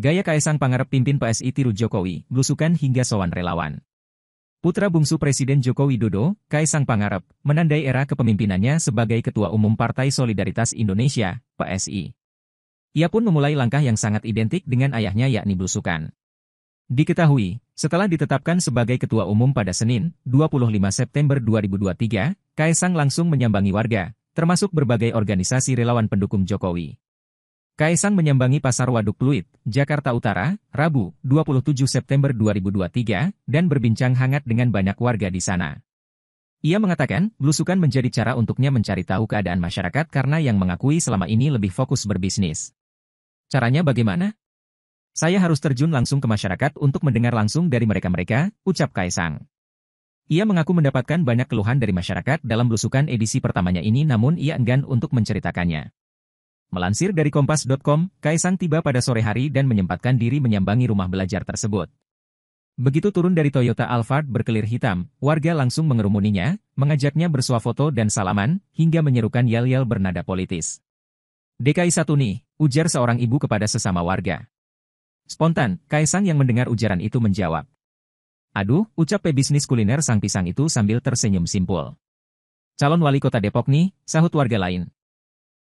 Gaya Kaisang Pangarep pimpin PSI tiru Jokowi, blusukan hingga sowan relawan. Putra bungsu Presiden Joko Widodo, Kaisang Pangarep, menandai era kepemimpinannya sebagai Ketua Umum Partai Solidaritas Indonesia, PSI. Ia pun memulai langkah yang sangat identik dengan ayahnya yakni blusukan. Diketahui, setelah ditetapkan sebagai Ketua Umum pada Senin, 25 September 2023, Kaisang langsung menyambangi warga, termasuk berbagai organisasi relawan pendukung Jokowi. Kaisang menyambangi Pasar Waduk Pluit, Jakarta Utara, Rabu, 27 September 2023, dan berbincang hangat dengan banyak warga di sana. Ia mengatakan, belusukan menjadi cara untuknya mencari tahu keadaan masyarakat karena yang mengakui selama ini lebih fokus berbisnis. Caranya bagaimana? Saya harus terjun langsung ke masyarakat untuk mendengar langsung dari mereka-mereka, ucap Kaisang. Ia mengaku mendapatkan banyak keluhan dari masyarakat dalam belusukan edisi pertamanya ini namun ia enggan untuk menceritakannya. Melansir dari Kompas.com, Kaisang tiba pada sore hari dan menyempatkan diri menyambangi rumah belajar tersebut. Begitu turun dari Toyota Alphard berkelir hitam, warga langsung mengerumuninya, mengajaknya bersuah foto dan salaman, hingga menyerukan yel-yel bernada politis. DKI satu nih, ujar seorang ibu kepada sesama warga. Spontan, Kaisang yang mendengar ujaran itu menjawab. Aduh, ucap pebisnis kuliner sang pisang itu sambil tersenyum simpul. Calon wali kota Depok nih, sahut warga lain.